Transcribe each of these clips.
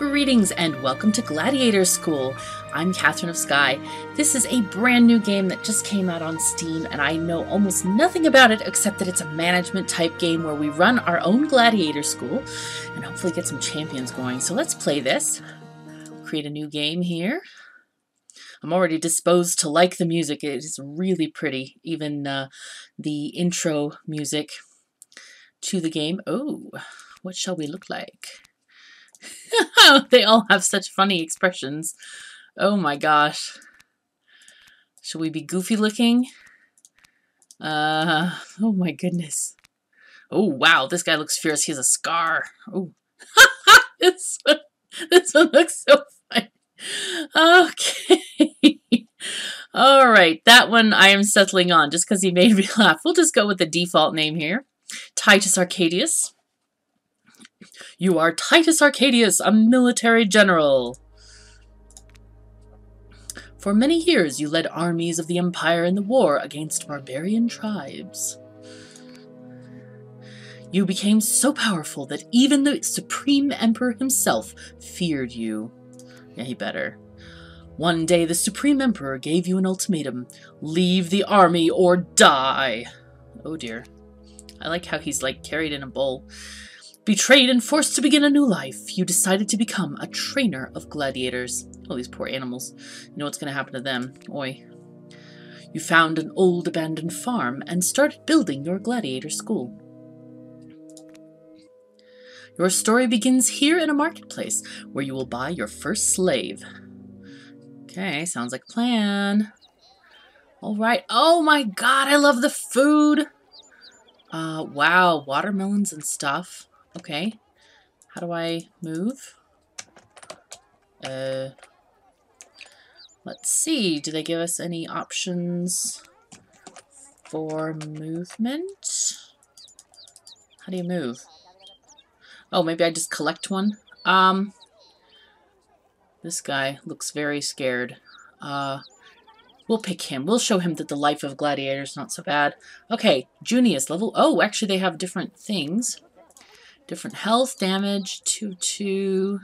Greetings and welcome to Gladiator School. I'm Katherine of Sky. This is a brand new game that just came out on Steam, and I know almost nothing about it except that it's a management type game where we run our own Gladiator School and hopefully get some champions going. So let's play this. Create a new game here. I'm already disposed to like the music. It is really pretty. Even uh, the intro music to the game. Oh, what shall we look like? they all have such funny expressions. Oh my gosh. Should we be goofy looking? Uh, oh my goodness. Oh wow, this guy looks fierce. He has a scar. Oh, this one, this one looks so funny. Okay. All right, that one I am settling on just because he made me laugh. We'll just go with the default name here. Titus Arcadius. You are Titus Arcadius, a military general. For many years you led armies of the Empire in the war against barbarian tribes. You became so powerful that even the Supreme Emperor himself feared you. Yeah, he better. One day the Supreme Emperor gave you an ultimatum. Leave the army or die. Oh dear. I like how he's like carried in a bowl. Betrayed and forced to begin a new life, you decided to become a trainer of gladiators. Oh, these poor animals. You know what's going to happen to them. Oi. You found an old abandoned farm and started building your gladiator school. Your story begins here in a marketplace, where you will buy your first slave. Okay, sounds like a plan. All right. Oh my god, I love the food. Uh, wow, watermelons and stuff. Okay. How do I move? Uh, let's see. Do they give us any options for movement? How do you move? Oh, maybe I just collect one? Um, this guy looks very scared. Uh, we'll pick him. We'll show him that the life of gladiator is not so bad. Okay, Junius level. Oh, actually they have different things. Different health, damage, 2-2.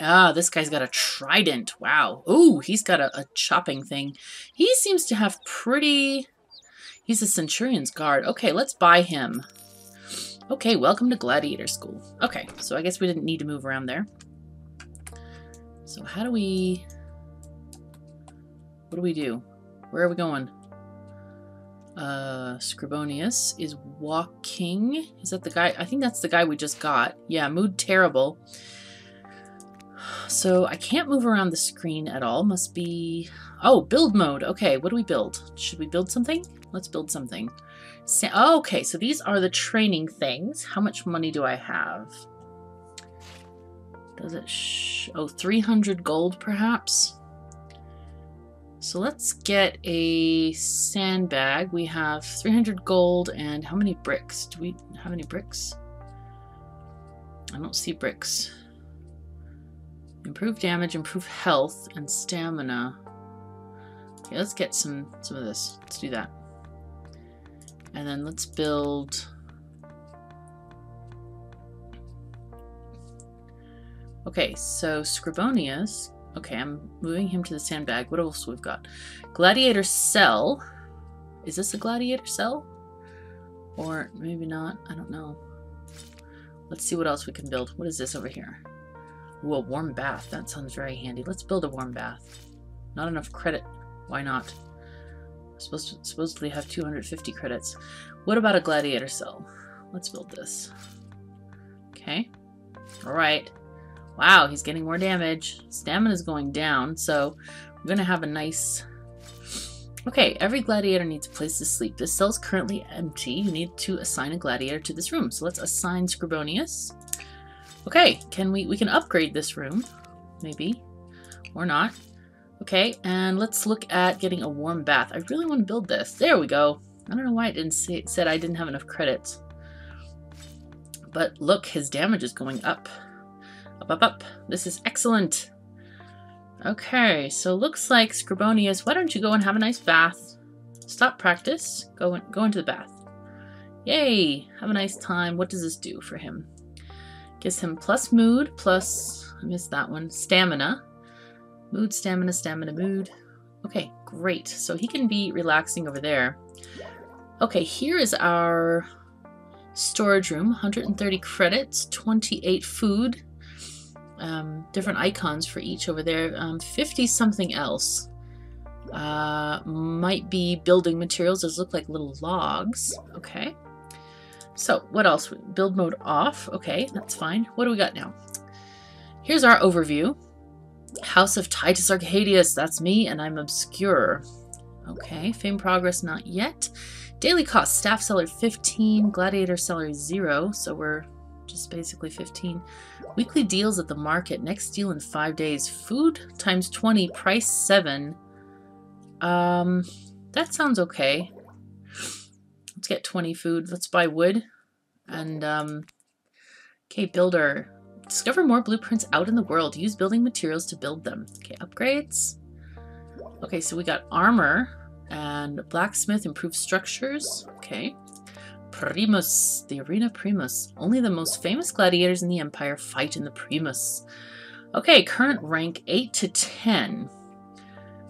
Ah, this guy's got a trident. Wow. Ooh, he's got a, a, chopping thing. He seems to have pretty... He's a Centurion's guard. Okay, let's buy him. Okay, welcome to Gladiator School. Okay, so I guess we didn't need to move around there. So how do we... What do we do? Where are we going? Uh, Scribonius is walking. Is that the guy? I think that's the guy we just got. Yeah, mood terrible. So I can't move around the screen at all. Must be... Oh, build mode. Okay, what do we build? Should we build something? Let's build something. oh, okay, so these are the training things. How much money do I have? Does it... oh, 300 gold, perhaps? So let's get a sandbag. We have 300 gold and how many bricks? Do we have any bricks? I don't see bricks. Improve damage, improve health, and stamina. Okay, let's get some, some of this. Let's do that. And then let's build... Okay, so Scribonius Okay, I'm moving him to the sandbag. What else we've got? Gladiator cell. Is this a gladiator cell? Or maybe not. I don't know. Let's see what else we can build. What is this over here? Ooh, a warm bath. That sounds very handy. Let's build a warm bath. Not enough credit. Why not? Supposed to supposedly have 250 credits. What about a gladiator cell? Let's build this. Okay. Alright. Wow, he's getting more damage. Stamina is going down, so we're to have a nice... Okay, every gladiator needs a place to sleep. This cell's currently empty. You need to assign a gladiator to this room. So let's assign Scribonius. Okay, can we... We can upgrade this room, maybe, or not. Okay, and let's look at getting a warm bath. I really want to build this. There we go. I don't know why it didn't say it said I didn't have enough credits. But look, his damage is going up. Up, up, up. This is excellent. Okay, so looks like Scribonius, why don't you go and have a nice bath? Stop practice. Go, in, go into the bath. Yay! Have a nice time. What does this do for him? Gives him plus mood, plus, I missed that one, stamina. Mood, stamina, stamina, mood. Okay, great. So he can be relaxing over there. Okay, here is our storage room. 130 credits, 28 food. Um, different icons for each over there. Um, 50 something else. Uh, might be building materials. Those look like little logs. Okay. So, what else? Build mode off. Okay, that's fine. What do we got now? Here's our overview. House of Titus Arcadius. That's me, and I'm obscure. Okay, fame progress not yet. Daily cost, staff salary 15, gladiator salary 0, so we're just basically 15. Weekly deals at the market, next deal in 5 days. Food times 20, price 7. Um, that sounds okay. Let's get 20 food. Let's buy wood. And, um, okay, builder. Discover more blueprints out in the world. Use building materials to build them. Okay, upgrades. Okay, so we got armor and blacksmith, improved structures. Okay. Primus, the arena Primus. Only the most famous gladiators in the empire fight in the Primus. Okay, current rank 8 to 10.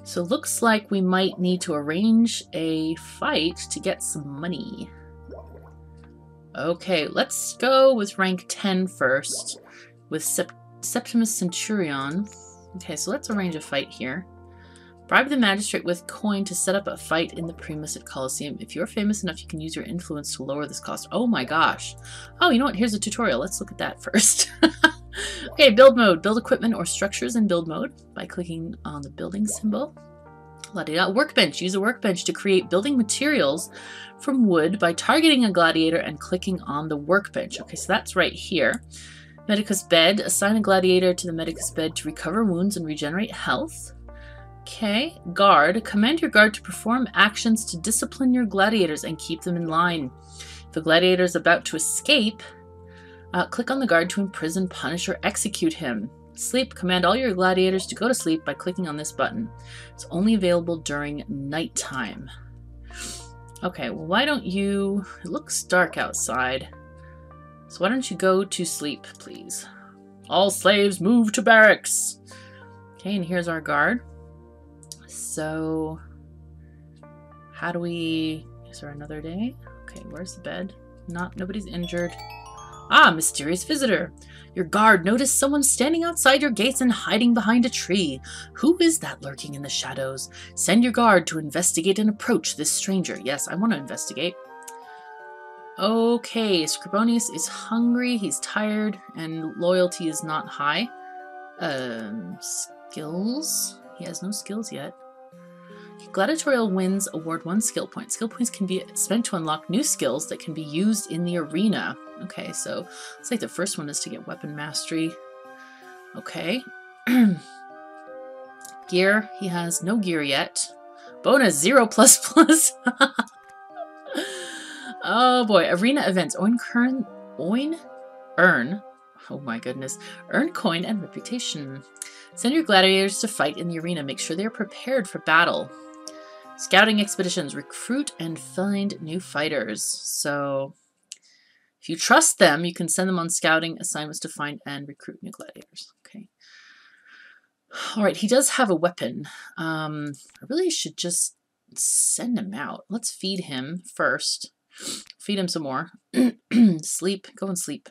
So looks like we might need to arrange a fight to get some money. Okay, let's go with rank 10 first with Sept Septimus Centurion. Okay, so let's arrange a fight here. Bribe the magistrate with coin to set up a fight in the Primus at Colosseum. If you're famous enough, you can use your influence to lower this cost. Oh my gosh. Oh, you know what? Here's a tutorial. Let's look at that first. okay, build mode. Build equipment or structures in build mode by clicking on the building symbol. La-di-da. Workbench. Use a workbench to create building materials from wood by targeting a gladiator and clicking on the workbench. Okay, so that's right here. Medicus bed. Assign a gladiator to the medicus bed to recover wounds and regenerate health. Okay. Guard. Command your guard to perform actions to discipline your gladiators and keep them in line. If a gladiator is about to escape, uh, click on the guard to imprison, punish, or execute him. Sleep. Command all your gladiators to go to sleep by clicking on this button. It's only available during nighttime. Okay, well, why don't you... It looks dark outside. So why don't you go to sleep, please? All slaves move to barracks! Okay, and here's our guard. So, how do we... Is there another day? Okay, where's the bed? Not, nobody's injured. Ah, mysterious visitor. Your guard noticed someone standing outside your gates and hiding behind a tree. Who is that lurking in the shadows? Send your guard to investigate and approach this stranger. Yes, I want to investigate. Okay, Scribonius is hungry, he's tired, and loyalty is not high. Um, skills? He has no skills yet. Gladiatorial wins award one skill point. Skill points can be spent to unlock new skills that can be used in the arena. Okay, so it's like the first one is to get weapon mastery. Okay. gear, he has no gear yet. Bonus zero plus plus. oh boy, arena events. Oin current Oin earn. Oh my goodness. Earn coin and reputation. Send your gladiators to fight in the arena. Make sure they are prepared for battle. Scouting expeditions. Recruit and find new fighters. So, if you trust them, you can send them on scouting assignments to find and recruit new gladiators. Okay. All right, he does have a weapon. Um, I really should just send him out. Let's feed him first. Feed him some more. sleep. Go and sleep.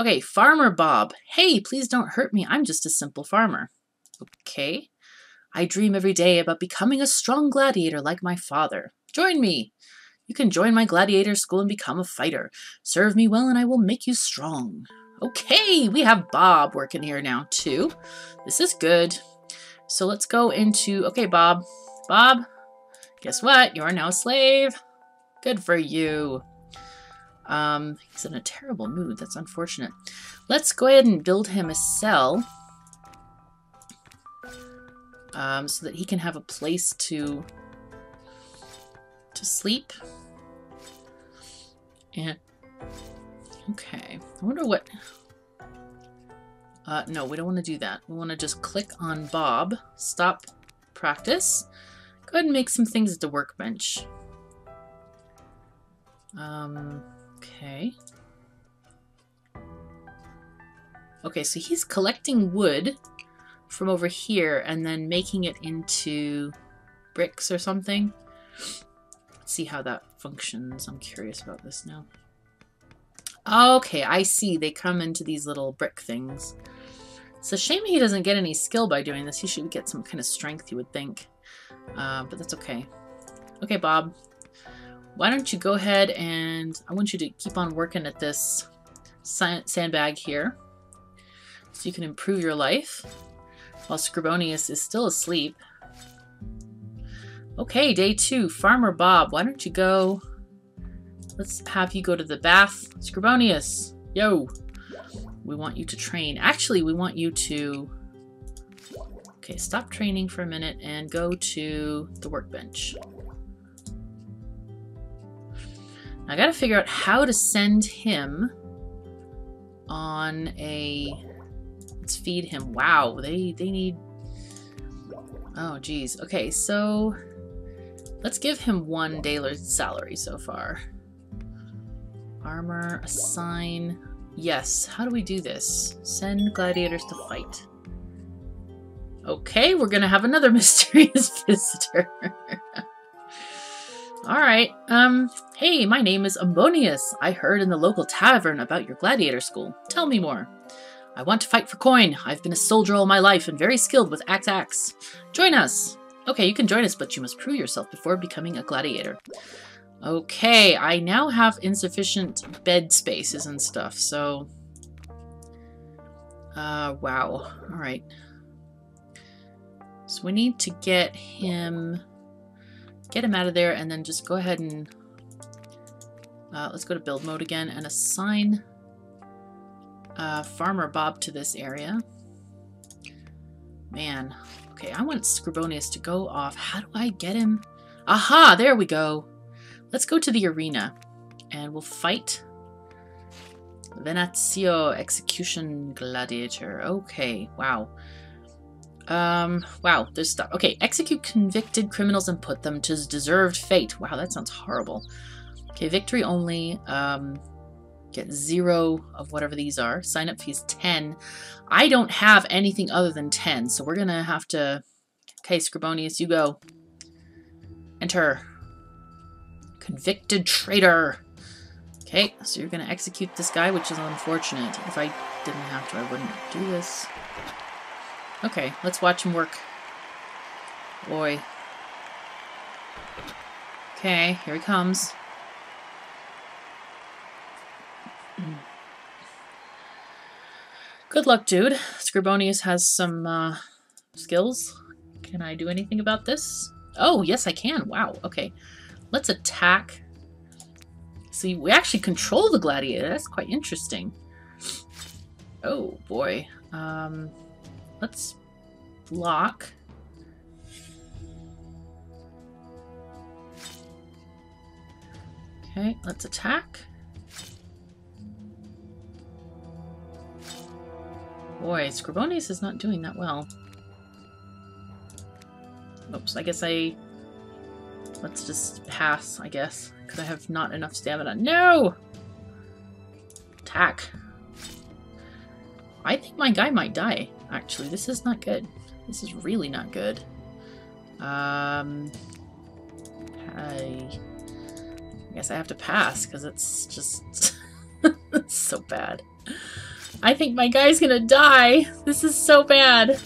Okay, Farmer Bob. Hey, please don't hurt me. I'm just a simple farmer. Okay. I dream every day about becoming a strong gladiator like my father. Join me. You can join my gladiator school and become a fighter. Serve me well and I will make you strong. Okay, we have Bob working here now too. This is good. So let's go into, okay, Bob. Bob, guess what? You are now a slave. Good for you. Um, he's in a terrible mood. That's unfortunate. Let's go ahead and build him a cell. Um, so that he can have a place to to sleep. And okay, I wonder what. Uh, no, we don't want to do that. We want to just click on Bob, stop practice. Go ahead and make some things at the workbench. Um, Okay. Okay, so he's collecting wood from over here and then making it into bricks or something. Let's see how that functions. I'm curious about this now. Okay, I see. They come into these little brick things. It's a shame he doesn't get any skill by doing this. He should get some kind of strength, you would think. Uh, but that's okay. Okay, Bob. Why don't you go ahead and I want you to keep on working at this sandbag here so you can improve your life while Scribonius is still asleep. Okay, day two. Farmer Bob, why don't you go... Let's have you go to the bath. Scribonius, yo! We want you to train. Actually, we want you to... Okay, stop training for a minute and go to the workbench. I gotta figure out how to send him on a Let's feed him. Wow, they, they need... Oh, geez. Okay, so let's give him one daily salary so far. Armor, assign. Yes, how do we do this? Send gladiators to fight. Okay, we're gonna have another mysterious visitor. Alright, um, hey, my name is Ambonius. I heard in the local tavern about your gladiator school. Tell me more. I want to fight for coin. I've been a soldier all my life and very skilled with axe axe. Join us! Okay, you can join us, but you must prove yourself before becoming a gladiator. Okay, I now have insufficient bed spaces and stuff, so... Uh, wow. Alright. So we need to get him... Get him out of there, and then just go ahead and... Uh, let's go to build mode again and assign uh, Farmer Bob to this area. Man. Okay, I want Scribonius to go off. How do I get him? Aha! There we go. Let's go to the arena. And we'll fight Venatio Execution Gladiator. Okay, wow. Um, wow, there's stuff. Okay, execute convicted criminals and put them to deserved fate. Wow, that sounds horrible. Okay, victory only. Um, get zero of whatever these are. Sign up fees 10. I don't have anything other than 10, so we're to have to... Okay, Scribonius, you go. Enter. Convicted traitor. Okay, so you're to execute this guy, which is unfortunate. If I didn't have to, I wouldn't do this. Okay, let's watch him work. Boy. Okay, here he comes. Good luck, dude. Scribonius has some uh, skills. Can I do anything about this? Oh, yes, I can. Wow, okay. Let's attack. See, we actually control the gladiator. That's quite interesting. Oh, boy. Um, let's block. Okay, let's attack. Boy, Scribonius is not doing that well. Oops, I guess I... Let's just pass, I guess. Because I have not enough stamina. No! Attack. I think my guy might die, actually. This is not good. This is really not good. Um... I... I guess I have to pass, because it's just... it's so bad. I think my guy's gonna die. This is so bad.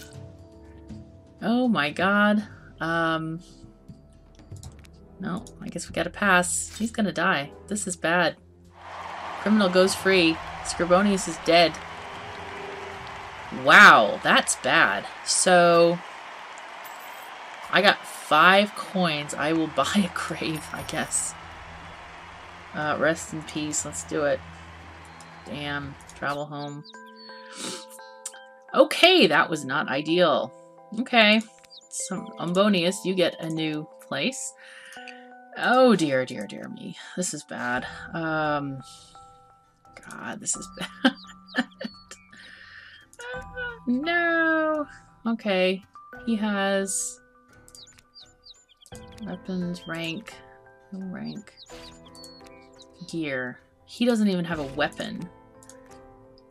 Oh my god. Um. No, I guess we gotta pass. He's gonna die. This is bad. Criminal goes free. Scribonius is dead. Wow, that's bad. So, I got five coins. I will buy a grave, I guess. Uh, rest in peace. Let's do it. Damn travel home. Okay, that was not ideal. Okay, so Ambonius, you get a new place. Oh dear, dear, dear me. This is bad. Um, God, this is bad. No. Okay, he has weapons, rank, no rank, gear. He doesn't even have a weapon.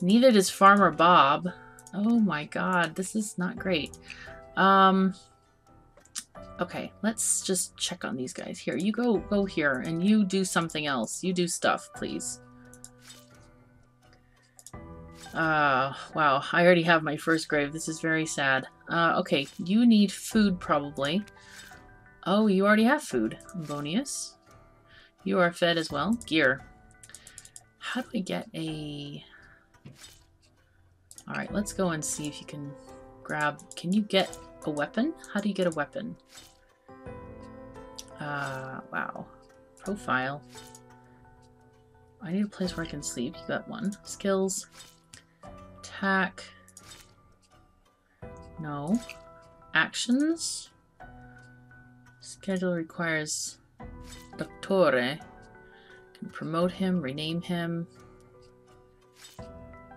Neither does Farmer Bob. Oh my god, this is not great. Um, okay, let's just check on these guys. Here, you go go here, and you do something else. You do stuff, please. Uh, wow, I already have my first grave. This is very sad. Uh, okay, you need food, probably. Oh, you already have food. Bonius. You are fed as well. Gear. How do I get a... Alright, let's go and see if you can grab... Can you get a weapon? How do you get a weapon? Uh, wow. Profile. I need a place where I can sleep. You got one. Skills. Attack. No. Actions. Schedule requires Doctore. Can promote him, rename him.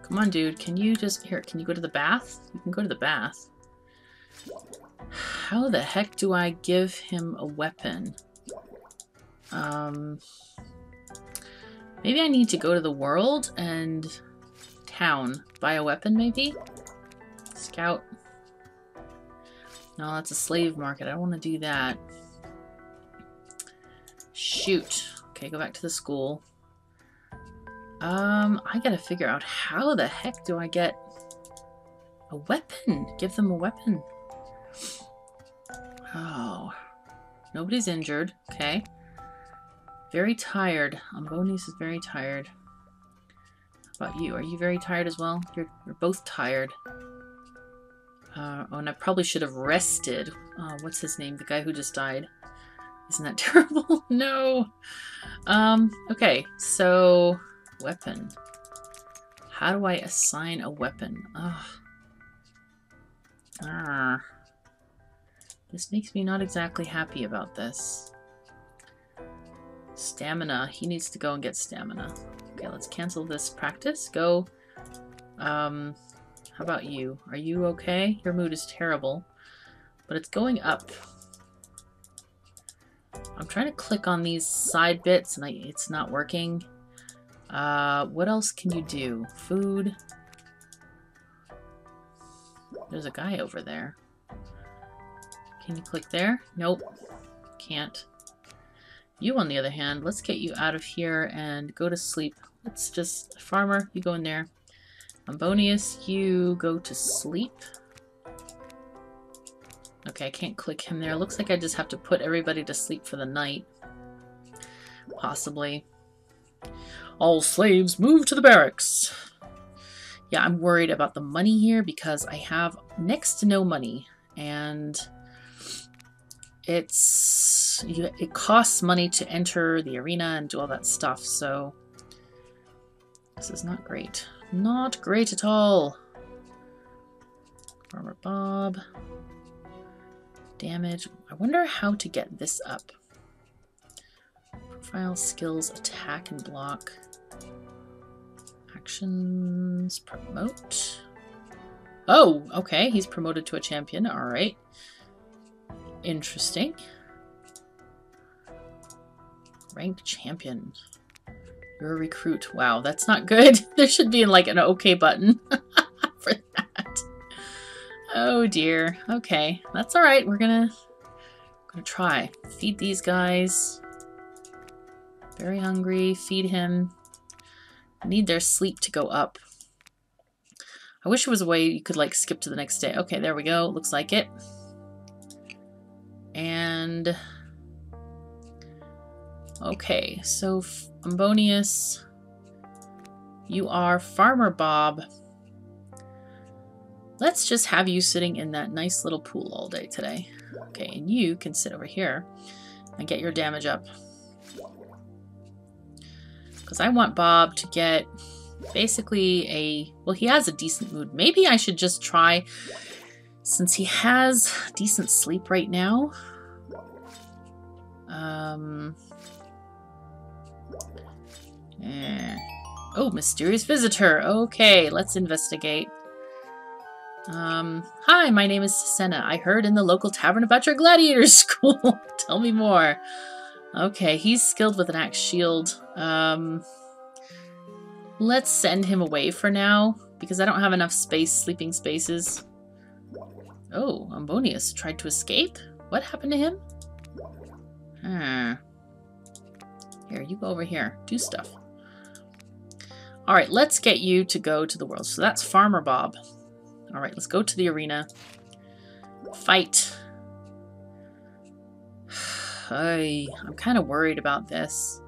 Come on, dude. Can you just... Here, can you go to the bath? You can go to the bath. How the heck do I give him a weapon? Um... Maybe I need to go to the world and town. Buy a weapon, maybe? Scout. No, that's a slave market. I don't want to do that. Shoot. Okay, go back to the school. Um, I gotta figure out how the heck do I get a weapon? Give them a weapon. Oh. Nobody's injured. Okay. Very tired. Ambonius is very tired. About you? Are you very tired as well? You're, you're both tired. Uh, oh, and I probably should have rested. Uh, what's his name? The guy who just died. Isn't that terrible? no. Um, okay, so weapon. How do I assign a weapon? Ugh. Ah. This makes me not exactly happy about this. Stamina. He needs to go and get stamina. Okay, let's cancel this practice. Go. Um, how about you? Are you okay? Your mood is terrible. But it's going up. I'm trying to click on these side bits and I, it's not working. Uh, what else can you do? Food. There's a guy over there. Can you click there? Nope. Can't. You, on the other hand, let's get you out of here and go to sleep. Let's just... Farmer, you go in there. Ambonius, you go to sleep. Okay, I can't click him there. Looks like I just have to put everybody to sleep for the night. Possibly. All slaves move to the barracks. Yeah, I'm worried about the money here because I have next to no money. And it's it costs money to enter the arena and do all that stuff, so this is not great. Not great at all. Farmer Bob. Damage. I wonder how to get this up. Profile, skills, attack, and block. Actions, promote. Oh, okay. He's promoted to a champion. All right. Interesting. Ranked champion. You're a recruit. Wow, that's not good. There should be like an OK button for that. Oh dear. Okay, that's all right. We're gonna gonna try. Feed these guys. Very hungry. Feed him. Need their sleep to go up. I wish there was a way you could like skip to the next day. Okay, there we go. Looks like it. And okay, so Ambonius, you are Farmer Bob. Let's just have you sitting in that nice little pool all day today. Okay, and you can sit over here and get your damage up. Because I want Bob to get basically a... Well, he has a decent mood. Maybe I should just try since he has decent sleep right now, um, eh. Oh, mysterious visitor. Okay, let's investigate. Um, hi, my name is Senna. I heard in the local tavern about your gladiator school. Tell me more. Okay, he's skilled with an axe shield. Um, Let's send him away for now, because I don't have enough space, sleeping spaces. Oh, Ambonius tried to escape? What happened to him? Hmm. Here, you go over here. Do stuff. Alright, let's get you to go to the world. So that's Farmer Bob. Alright, let's go to the arena. Fight. I, I'm kind of worried about this.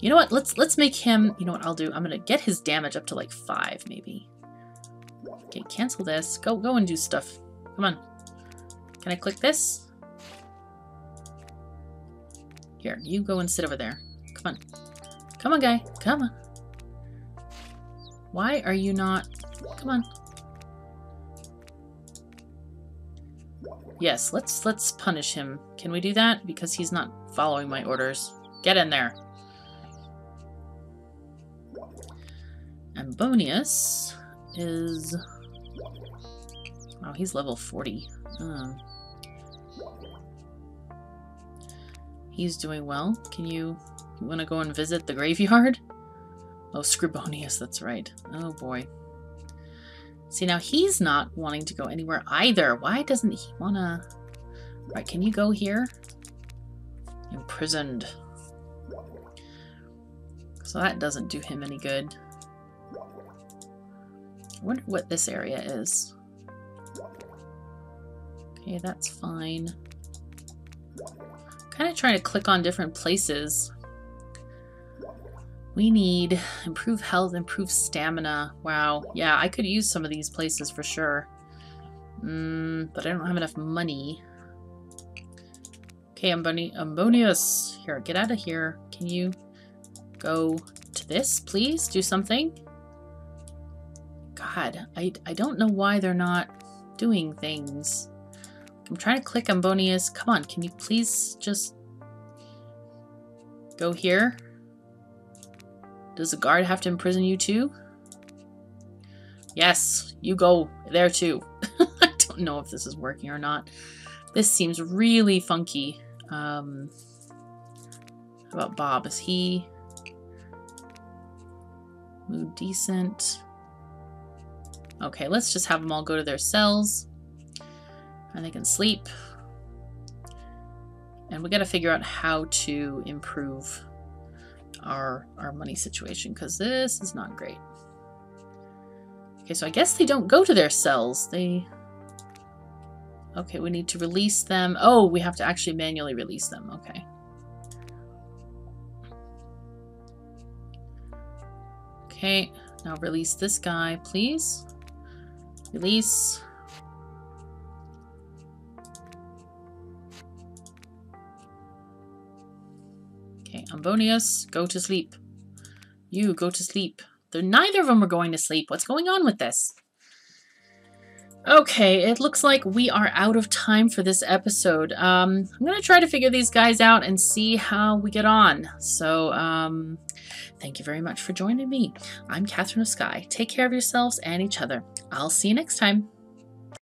You know what? Let's let's make him. You know what I'll do? I'm gonna get his damage up to like five, maybe. Okay, cancel this. Go go and do stuff. Come on. Can I click this? Here, you go and sit over there. Come on. Come on, guy. Come on. Why are you not... Come on. Yes, let's let's punish him. Can we do that? Because he's not following my orders. Get in there. Ambonius is... Oh, he's level 40. Um, he's doing well. Can you, you want to go and visit the graveyard? Oh, Scribonius, that's right. Oh boy. See, now he's not wanting to go anywhere either. Why doesn't he want to... Right, can you go here? Imprisoned. So that doesn't do him any good. I wonder what this area is. Okay, that's fine. Kind of trying to click on different places. We need improve health, improve stamina. Wow. Yeah, I could use some of these places for sure. Mm, but I don't have enough money. Okay, Amboni Ambonius. Here, get out of here. Can you go to this, please? Do something? God, I, I don't know why they're not doing things. I'm trying to click Ambonius. Come on, can you please just go here? Does the guard have to imprison you too? Yes, you go there too. I don't know if this is working or not. This seems really funky. Um, how about Bob? Is he mood decent? Okay, let's just have them all go to their cells. And they can sleep. And we got to figure out how to improve our, our money situation, because this is not great. Okay, so I guess they don't go to their cells. They... Okay, we need to release them. Oh, we have to actually manually release them. Okay. Okay, now release this guy, please. Release. Go to sleep. You, go to sleep. They're, neither of them are going to sleep. What's going on with this? Okay, it looks like we are out of time for this episode. Um, I'm going to try to figure these guys out and see how we get on. So, um, Thank you very much for joining me. I'm Katherine of Sky. Take care of yourselves and each other. I'll see you next time.